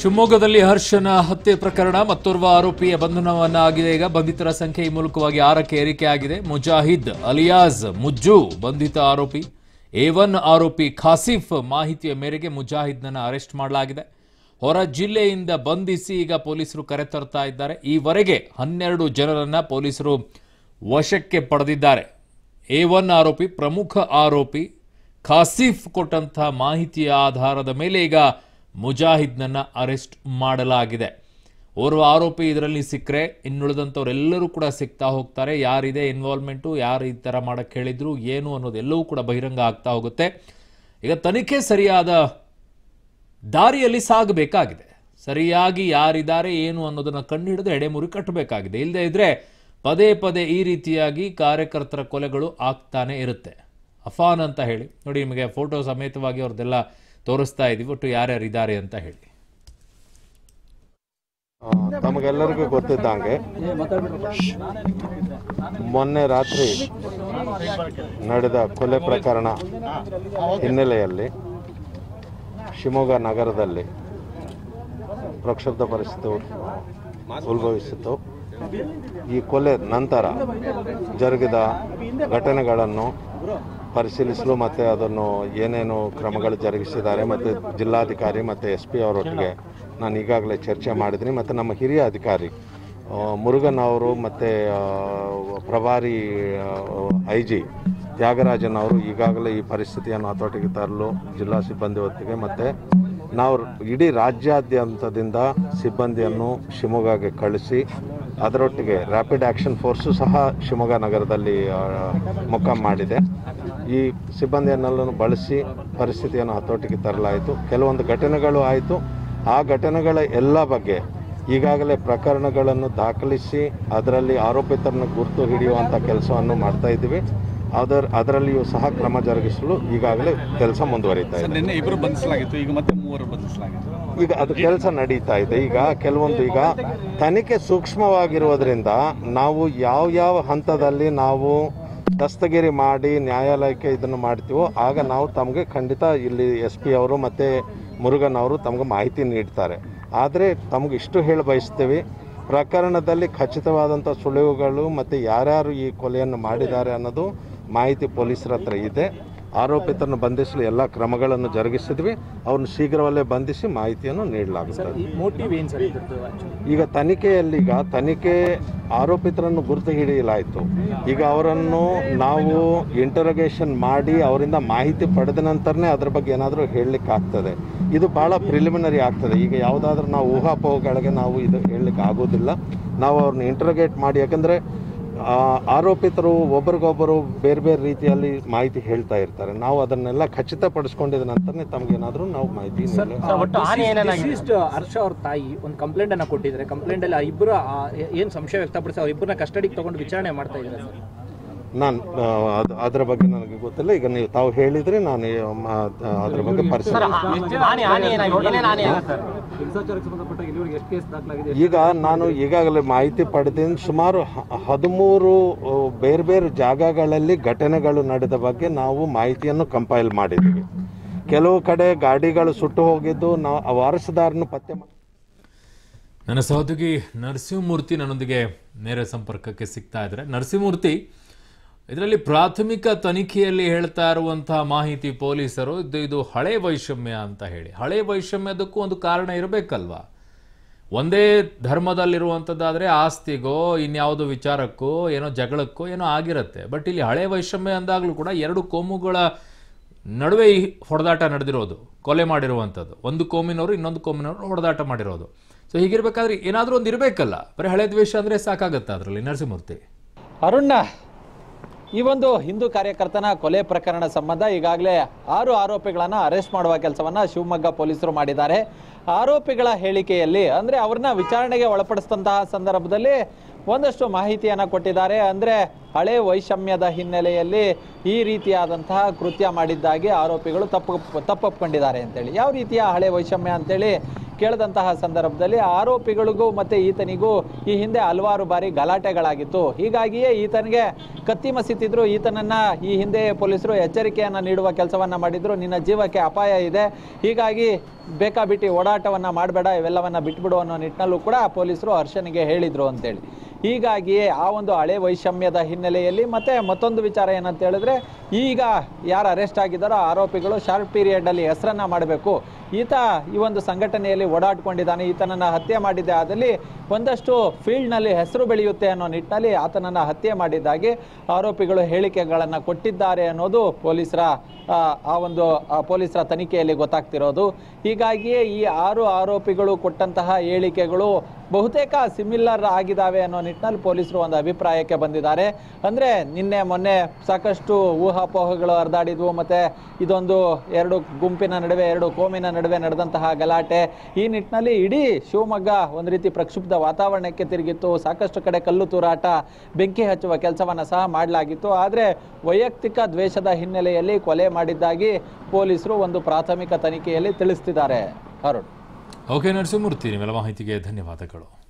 ಶಿವಮೊಗ್ಗದಲ್ಲಿ ಹರ್ಷನ ಹತ್ಯೆ ಪ್ರಕರಣ, ಮತ್ತೋರ್ವ ಆರೋಪಿಯ ಬಂಧನವನ್ನ ಆಗಿದೆ ಈಗ ಬಂಧಿತರ ಸಂಖ್ಯೆ ಈ ಮೂಲಕವಾಗಿ ಆರಕ್ಕೆ ಏರಿಕೆಯಾಗಿದೆ ಮುಜಾಹಿದ್ ಅಲಿಯಾಜ್ ಮುಜ್ಜು, ಬಂಧಿತ ಆರೋಪಿ ಎ ಒನ್ ಆರೋಪಿ ಖಾಸಿಫ್ ಮಾಹಿತಿಯ ಮೇರೆಗೆ ಮುಜಾಹಿದ್ನನ್ನ ಅರೆಸ್ಟ್ ಮಾಡಲಾಗಿದೆ. ಹೊರ ಜಿಲ್ಲೆಯಿಂದ ಬಂಧಿಸಿ ಈಗ ಪೊಲೀಸರು ಕರೆತರ್ತಾ ಇದ್ದಾರೆ. ಈವರೆಗೆ ಹನ್ನೆರಡು ಜನರನ್ನ ಪೊಲೀಸರು ವಶಕ್ಕೆ ಪಡೆದಿದ್ದಾರೆ. ಎ ಒನ್ ಆರೋಪಿ ಪ್ರಮುಖ ಆರೋಪಿ ಖಾಸಿಫ್ ಕೊಟ್ಟಂತಹ ಮಾಹಿತಿಯ ಆಧಾರದ ಮೇಲೆ ಈಗ ಮುಜಾಹಿದ್ನನ್ನ ಅರೆಸ್ಟ್ ಮಾಡಲಾಗಿದೆ. ಓರ್ವ ಆರೋಪಿ ಇದರಲ್ಲಿ ಸಿಕ್ಕರೆ, ಇನ್ನುಳಿದಂಥವರೆಲ್ಲರೂ ಕೂಡ ಸಿಗ್ತಾ ಹೋಗ್ತಾರೆ. ಯಾರಿದೆ ಇನ್ವಾಲ್ವ್ಮೆಂಟು ಯಾರು ಈ ಥರ ಮಾಡಕ್ಕೆ ಹೇಳಿದ್ರು, ಏನು ಅನ್ನೋದೆಲ್ಲವೂ ಕೂಡ ಬಹಿರಂಗ ಆಗ್ತಾ ಹೋಗುತ್ತೆ. ಈಗ ತನಿಖೆ ಸರಿಯಾದ ದಾರಿಯಲ್ಲಿ ಸಾಗಬೇಕಾಗಿದೆ. ಸರಿಯಾಗಿ ಯಾರಿದ್ದಾರೆ, ಏನು ಅನ್ನೋದನ್ನು ಕಂಡುಹಿಡಿದು ಎಡೆಮುರಿ ಕಟ್ಟಬೇಕಾಗಿದೆ ಇಲ್ಲದೆ ಇದ್ದರೆ ಪದೇ ಪದೇ ಈ ರೀತಿಯಾಗಿ ಕಾರ್ಯಕರ್ತರ ಕೊಲೆಗಳು ಆಗ್ತಾನೆ ಇರುತ್ತೆ. ಅಫಾನ್ ಅಂತ ಹೇಳಿ. ನೋಡಿ, ನಿಮಗೆ ಫೋಟೋ ಸಮೇತವಾಗಿ ಅವ್ರದ್ದೆಲ್ಲ ತೋರಿಸ್ತಾ ಇದೀವಿ ಒಟ್ಟು ಯಾರ್ಯಾರು ಇದ್ದಾರೆ ಅಂತ ಹೇಳಿ. ತಮಗೆಲ್ಲರಿಗೂ ಗೊತ್ತಿದ್ದಂಗೆ ಮೊನ್ನೆ ರಾತ್ರಿ ನಡೆದ ಕೊಲೆ ಪ್ರಕರಣ ಹಿನ್ನೆಲೆಯಲ್ಲಿ ಶಿವಮೊಗ್ಗ ನಗರದಲ್ಲಿ ಪ್ರಕ್ಷುಬ್ಧ ಪರಿಸ್ಥಿತಿ ಉದ್ಭವಿಸಿತು ಈ ಕೊಲೆ ನಂತರ ಜರುಗಿದ ಘಟನೆಗಳನ್ನು ಪರಿಶೀಲಿಸಲು ಮತ್ತು ಅದನ್ನು ಏನೇನು ಕ್ರಮಗಳು ಜರುಗಿಸಿದ್ದಾರೆ ಮತ್ತು ಜಿಲ್ಲಾಧಿಕಾರಿ ಮತ್ತು ಎಸ್ ಪಿ ಅವರೊಟ್ಟಿಗೆ ನಾನು ಈಗಾಗಲೇ ಚರ್ಚೆ ಮಾಡಿದ್ದೀನಿ. ಮತ್ತು ನಮ್ಮ ಹಿರಿಯ ಅಧಿಕಾರಿ ಮುರುಗನ್ ಅವರು ಮತ್ತು ಪ್ರಭಾರಿ ಐ ಜಿ ತ್ಯಾಗರಾಜನ್ ಅವರು ಈಗಾಗಲೇ ಈ ಪರಿಸ್ಥಿತಿಯನ್ನು ಹತೋಟಿಗೆ ತರಲು ಜಿಲ್ಲಾ ಸಿಬ್ಬಂದಿ ಹೊತ್ತಿಗೆ ಮತ್ತು ನಾವು ಇಡೀ ರಾಜ್ಯಾದ್ಯಂತದಿಂದ ಸಿಬ್ಬಂದಿಯನ್ನು ಶಿವಮೊಗ್ಗಗೆ ಕಳಿಸಿ, ಅದರೊಟ್ಟಿಗೆ ರ್ಯಾಪಿಡ್ ಆ್ಯಕ್ಷನ್ ಫೋರ್ಸು ಸಹ ಶಿವಮೊಗ್ಗ ನಗರದಲ್ಲಿ ಮೊಕ್ಕಾಂ ಮಾಡಿದೆ. ಈ ಸಿಬ್ಬಂದಿಯನ್ನೆಲ್ಲೂ ಬಳಸಿ ಪರಿಸ್ಥಿತಿಯನ್ನು ಹತೋಟಿಗೆ ತರಲಾಯಿತು. ಕೆಲವೊಂದು ಘಟನೆಗಳು ಆಯಿತು. ಆ ಘಟನೆಗಳ ಎಲ್ಲ ಬಗ್ಗೆ ಈಗಾಗಲೇ ಪ್ರಕರಣಗಳನ್ನು ದಾಖಲಿಸಿ, ಅದರಲ್ಲಿ ಆರೋಪಿತರನ್ನು ಗುರುತು ಹಿಡಿಯುವಂಥ ಕೆಲಸವನ್ನು ಮಾಡ್ತಾ ಇದ್ದೀವಿ. ಅದರ ಅದರಲ್ಲಿಯೂ ಸಹ ಕ್ರಮ ಜರುಗಿಸಲು ಈಗಾಗಲೇ ಕೆಲಸ ಮುಂದುವರಿತಾ ಇದೆ. ನಿನ್ನೆ ಇಬ್ಬರು ಬಂಧಿಸಲಾಗಿತ್ತು ಈಗ ಮತ್ತೆ ಮೂವರು ಬಂಧಿಸಲಾಗಿತ್ತು ಈಗ ಅದು ಕೆಲಸ ನಡೀತಾ ಇದೆ. ಈಗ ಕೆಲವೊಂದು ಈಗ ತನಿಖೆ ಸೂಕ್ಷ್ಮವಾಗಿರುವುದರಿಂದ ನಾವು ಯಾವ ಯಾವ ಹಂತದಲ್ಲಿ ನಾವು ದಸ್ತಗಿರಿ ಮಾಡಿ ನ್ಯಾಯಾಲಯಕ್ಕೆ ಇದನ್ನು ಮಾಡ್ತೀವೋ ಆಗ ನಾವು ತಮಗೆ ಖಂಡಿತ ಇಲ್ಲಿ ಎಸ್ ಪಿ ಅವರು ಮತ್ತು ಮುರುಗನ್ ಅವರು ತಮಗೆ ಮಾಹಿತಿ ನೀಡ್ತಾರೆ. ಆದರೆ ತಮಗೆ ಇಷ್ಟು ಹೇಳಿ ಬಯಸ್ತೀವಿ ಪ್ರಕರಣದಲ್ಲಿ ಖಚಿತವಾದಂಥ ಸುಳಿವುಗಳು ಮತ್ತು ಯಾರ್ಯಾರು ಈ ಕೊಲೆಯನ್ನು ಮಾಡಿದ್ದಾರೆ ಅನ್ನೋದು ಮಾಹಿತಿ ಪೊಲೀಸರ ಹತ್ರ ಇದೆ. ಆರೋಪಿತರನ್ನು ಬಂಧಿಸಲು ಎಲ್ಲ ಕ್ರಮಗಳನ್ನು ಜರುಗಿಸಿದ್ವಿ. ಅವ್ರನ್ನ ಶೀಘ್ರವಲ್ಲೇ ಬಂಧಿಸಿ ಮಾಹಿತಿಯನ್ನು ನೀಡಲಾಗುತ್ತದೆ ಈಗ ತನಿಖೆಯಲ್ಲಿ ಈಗ ತನಿಖೆ ಆರೋಪಿತರನ್ನು ಗುರುತು ಹಿಡಿಯಲಾಯಿತು. ಈಗ ಅವರನ್ನು ನಾವು ಇಂಟರೋಗೇಷನ್ ಮಾಡಿ ಅವರಿಂದ ಮಾಹಿತಿ ಪಡೆದ ನಂತರನೇ ಅದ್ರ ಬಗ್ಗೆ ಏನಾದರೂ ಹೇಳಲಿಕ್ಕೆ ಆಗ್ತದೆ. ಇದು ಭಾಳ ಪ್ರಿಲಿಮಿನರಿ ಆಗ್ತದೆ. ಈಗ ಯಾವುದಾದ್ರೂ ನಾವು ಊಹಾಪೋಹಗಳಿಗೆ ನಾವು ಇದು ಹೇಳಲಿಕ್ಕೆ ಆಗೋದಿಲ್ಲ ನಾವು ಅವ್ರನ್ನ ಇಂಟರೋಗೇಟ್ ಮಾಡಿ. ಯಾಕಂದರೆ ಆರೋಪಿತರು ಒಬ್ರಿಗೊಬ್ಬರು ಬೇರೆ ಬೇರೆ ರೀತಿಯಲ್ಲಿ ಮಾಹಿತಿ ಹೇಳ್ತಾ ಇರ್ತಾರೆ. ನಾವು ಅದನ್ನೆಲ್ಲ ಖಚಿತಪಡಿಸ್ಕೊಂಡಿದ ನಂತರನೇ ತಮಗೇನಾದರೂ ನಾವು ಮಾಹಿತಿ ಹರ್ಷ ಅವ್ರ ತಾಯಿ ಒಂದು ಕಂಪ್ಲೇಂಟ್ ಅನ್ನ ಕೊಟ್ಟಿದ್ದಾರೆ. ಕಂಪ್ಲೇಂಟ್ ಅಲ್ಲಿ ಆ ಇಬ್ಬರು ಏನ್ ಸಂಶಯ ವ್ಯಕ್ತಪಡಿಸಿ ಅವ್ರ ಇಬ್ಬರನ್ನ ಕಸ್ಟಡಿಗೆ ತಗೊಂಡು ವಿಚಾರಣೆ ಮಾಡ್ತಾ ಇದ್ದಾರೆ ಸರ್ ನಾನು ಅದು ಅದರ ಬಗ್ಗೆ ನನಗೆ ಗೊತ್ತಿಲ್ಲ. ಈಗ ನೀವು ತಾವು ಹೇಳಿದ್ರೆ ನಾನು ಅದರ ಬಗ್ಗೆ ಪರಿಶೀಲನೆ ಈಗ ನಾನು ಈಗಾಗಲೇ ಮಾಹಿತಿ ಪಡೆದಿದ್ದೀನಿ. ಸುಮಾರು ಹದಿಮೂರು ಬೇರೆ ಬೇರೆ ಜಾಗಗಳಲ್ಲಿ ಘಟನೆಗಳು ನಡೆದ ಬಗ್ಗೆ ನಾವು ಮಾಹಿತಿಯನ್ನು ಕಂಪೈಲ್ ಮಾಡಿದ್ದೀವಿ. ಕೆಲವು ಕಡೆ ಗಾಡಿಗಳು ಸುಟ್ಟು ಹೋಗಿದ್ದು ನಾವು ವಾರಸುದಾರನ್ನು ಪತ್ತೆ ಮಾಡಿ ನನ್ನ ಸಹೋದ್ಯೋಗಿ ನರಸಿಂಹಮೂರ್ತಿ ನನ್ನೊಂದಿಗೆ ನೇರ ಸಂಪರ್ಕಕ್ಕೆ ಸಿಗ್ತಾ ಇದ್ದಾರೆ. ನರಸಿಂಹಮೂರ್ತಿ ಇದರಲ್ಲಿ ಪ್ರಾಥಮಿಕ ತನಿಖೆಯಲ್ಲಿ ಹೇಳ್ತಾ ಇರುವಂತಹ ಮಾಹಿತಿ ಪೊಲೀಸರು, ಇದು ಇದು ಹಳೆ ವೈಷಮ್ಯ ಅಂತ ಹೇಳಿ. ಹಳೆ ವೈಷಮ್ಯದಕ್ಕೂ ಒಂದು ಕಾರಣ ಇರಬೇಕಲ್ವಾ? ಒಂದೇ ಧರ್ಮದಲ್ಲಿರುವಂಥದ್ದಾದರೆ ಆಸ್ತಿಗೋ, ಇನ್ಯಾವುದೋ ವಿಚಾರಕ್ಕೋ, ಏನೋ ಜಗಳಕ್ಕೋ, ಏನೋ ಆಗಿರುತ್ತೆ. ಬಟ್ ಇಲ್ಲಿ ಹಳೆ ವೈಷಮ್ಯ ಅಂದಾಗಲೂ ಕೂಡ ಎರಡು ಕೋಮುಗಳ ನಡುವೆ ಈ ಹೊಡೆದಾಟ ನಡೆದಿರೋದು, ಕೊಲೆ ಮಾಡಿರುವಂಥದ್ದು ಒಂದು ಕೋಮಿನವರು, ಇನ್ನೊಂದು ಕೋಮಿನವರು ಹೊಡೆದಾಟ ಮಾಡಿರೋದು. ಸೊ ಹೀಗಿರ್ಬೇಕಾದ್ರೆ ಏನಾದರೂ ಒಂದು ಇರಬೇಕಲ್ಲ ಬರೀ ಹಳೆ ದ್ವೇಷ ಅಂದರೆ ಸಾಕಾಗುತ್ತೆ ಅದರಲ್ಲಿ, ನರಸಿಂಹಮೂರ್ತಿ? ಅರುಣ್ಣ ಈ ಒಂದು ಹಿಂದೂ ಕಾರ್ಯಕರ್ತನ ಕೊಲೆ ಪ್ರಕರಣ ಸಂಬಂಧ ಈಗಾಗಲೇ ಆರು ಆರೋಪಿಗಳನ್ನು ಅರೆಸ್ಟ್ ಮಾಡುವ ಕೆಲಸವನ್ನು ಶಿವಮೊಗ್ಗ ಪೊಲೀಸರು ಮಾಡಿದ್ದಾರೆ. ಆರೋಪಿಗಳ ಹೇಳಿಕೆಯಲ್ಲಿ, ಅಂದ್ರೆ ಅವ್ರನ್ನ ವಿಚಾರಣೆಗೆ ಒಳಪಡಿಸಿದಂತಹ ಸಂದರ್ಭದಲ್ಲಿ ಒಂದಷ್ಟು ಮಾಹಿತಿಯನ್ನ ಕೊಟ್ಟಿದ್ದಾರೆ. ಅಂದ್ರೆ ಹಳೆ ವೈಷಮ್ಯದ ಹಿನ್ನೆಲೆಯಲ್ಲಿ ಈ ರೀತಿಯಾದಂತಹ ಕೃತ್ಯ ಮಾಡಿದ್ದಾಗಿ ಆರೋಪಿಗಳು ತಪ್ಪು, ತಪ್ಪೊಪ್ಕೊಂಡಿದ್ದಾರೆ ಅಂತೇಳಿ. ಯಾವ ರೀತಿಯ ಹಳೆ ವೈಷಮ್ಯ ಅಂತೇಳಿ ಕೇಳಿದಂತಹ ಸಂದರ್ಭದಲ್ಲಿ ಆರೋಪಿಗಳಿಗೂ ಮತ್ತೆ ಈತನಿಗೂ ಈ ಹಿಂದೆ ಹಲವಾರು ಬಾರಿ ಗಲಾಟೆಗಳಾಗಿತ್ತು. ಹೀಗಾಗಿಯೇ ಈತನಿಗೆ ಕತ್ತಿ ಮಸೀತಿದ್ರು. ಈತನನ್ನ ಈ ಹಿಂದೆ ಪೊಲೀಸರು ಎಚ್ಚರಿಕೆಯನ್ನ ನೀಡುವ ಕೆಲಸವನ್ನ ಮಾಡಿದ್ರು. ನಿನ್ನ ಜೀವಕ್ಕೆ ಅಪಾಯ ಇದೆ. ಹೀಗಾಗಿ ಬೇಕಾಬಿಟ್ಟಿ ಓಡಾಟವನ್ನ ಮಾಡಬೇಡ, ಇವೆಲ್ಲವನ್ನ ಬಿಟ್ಬಿಡು ಅನ್ನೋ ನಿಟ್ಟಿನಲ್ಲೂ ಕೂಡ ಪೊಲೀಸರು ಹರ್ಷನಿಗೆ ಹೇಳಿದ್ರು ಅಂತೇಳಿ. ಹೀಗಾಗಿಯೇ ಆ ಒಂದು ಹಳೆ ವೈಷಮ್ಯದ ಹಿನ್ನೆಲೆಯಲ್ಲಿ ಮತ್ತೆ ಮತ್ತೊಂದು ವಿಚಾರ ಏನಂತ ಹೇಳಿದ್ರೆ ಈಗ ಯಾರು ಅರೆಸ್ಟ್ ಆಗಿದ್ದಾರೋ ಆರೋಪಿಗಳು ಶಾರ್ಟ್ ಪೀರಿಯಡ್ ಅಲ್ಲಿ ಹೆಸರನ್ನ ಮಾಡಬೇಕು. ಈತ ಈ ಒಂದು ಸಂಘಟನೆಯಲ್ಲಿ ಓಡಾಡ್ಕೊಂಡಿದ್ದಾನೆ. ಈತನನ್ನ ಹತ್ಯೆ ಮಾಡಿದ್ದೆ ಆದಲ್ಲಿ ಒಂದಷ್ಟು ಫೀಲ್ಡ್ನಲ್ಲಿ ಹೆಸರು ಬೆಳೆಯುತ್ತೆ ಅನ್ನೋ ನಿಟ್ಟಿನಲ್ಲಿ ಆತನನ್ನ ಹತ್ಯೆ ಮಾಡಿದ್ದಾಗಿ ಆರೋಪಿಗಳು ಹೇಳಿಕೆಗಳನ್ನು ಕೊಟ್ಟಿದ್ದಾರೆ ಅನ್ನೋದು ಪೊಲೀಸರ ಆ, ಒಂದು ಪೊಲೀಸರ ತನಿಖೆಯಲ್ಲಿ ಗೊತ್ತಾಗ್ತಿರೋದು. ಹೀಗಾಗಿಯೇ ಈ ಆರು ಆರೋಪಿಗಳು ಕೊಟ್ಟಂತಹ ಹೇಳಿಕೆಗಳು ಬಹುತೇಕ ಸಿಮಿಲರ್ ಆಗಿದ್ದಾವೆ ಅನ್ನೋ ನಿಟ್ಟಿನಲ್ಲಿ ಪೊಲೀಸರು ಒಂದು ಅಭಿಪ್ರಾಯಕ್ಕೆ ಬಂದಿದ್ದಾರೆ. ಅಂದ್ರೆ ನಿನ್ನೆ ಮೊನ್ನೆ ಸಾಕಷ್ಟು ಊಹಾಪೋಹಗಳು ಹರಿದಾಡಿದ್ವು ಮತ್ತೆ ಇದೊಂದು ಎರಡು ಗುಂಪಿನ ನಡುವೆ ಎರಡು ಕೋಮಿನ ನಡುವೆ ನಡೆದಂತಹ ಗಲಾಟೆ. ಈ ನಿಟ್ಟಿನಲ್ಲಿ ಇಡೀ ಶಿವಮೊಗ್ಗ ಒಂದು ರೀತಿ ಪ್ರಕ್ಷುಬ್ಧ ವಾತಾವರಣಕ್ಕೆ ತಿರುಗಿತ್ತು. ಸಾಕಷ್ಟು ಕಡೆ ಕಲ್ಲು ತೂರಾಟ, ಬೆಂಕಿ ಹಚ್ಚುವ ಕೆಲಸವನ್ನ ಸಹ ಮಾಡಲಾಗಿತ್ತು. ಆದರೆ ವೈಯಕ್ತಿಕ ದ್ವೇಷದ ಹಿನ್ನೆಲೆಯಲ್ಲಿ ಕೊಲೆ ಮಾಡಿದ್ದಾಗಿ ಪೊಲೀಸರು ಒಂದು ಪ್ರಾಥಮಿಕ ತನಿಖೆಯಲ್ಲಿ ತಿಳಿಸ್ತಿದ್ದಾರೆ. ಅರುಣ್. ಓಕೆ ನರಸಿಂಹಮೂರ್ತಿ, ನಿಮ್ಮೆಲ್ಲ ಮಾಹಿತಿಗೆ ಧನ್ಯವಾದಗಳು.